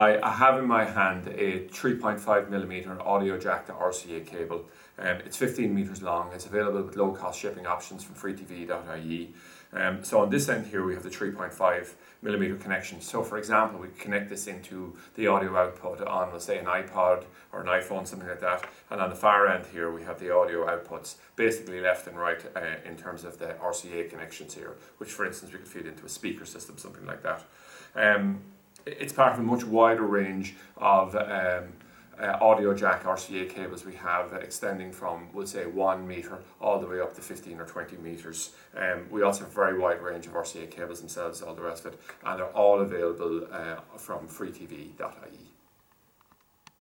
I, I have in my hand a 3.5 millimeter audio jack to RCA cable. Um, it's 15 meters long. It's available with low cost shipping options from freetv.ie. Um, so on this end here, we have the 3.5 millimeter connection. So for example, we connect this into the audio output on, let's say, an iPod or an iPhone, something like that. And on the far end here, we have the audio outputs, basically left and right uh, in terms of the RCA connections here, which for instance, we could feed into a speaker system, something like that. Um, it's part of a much wider range of um, uh, audio jack RCA cables we have extending from, we'll say, one meter all the way up to 15 or 20 meters. Um, we also have a very wide range of RCA cables themselves, all the rest of it, and they're all available uh, from freetv.ie.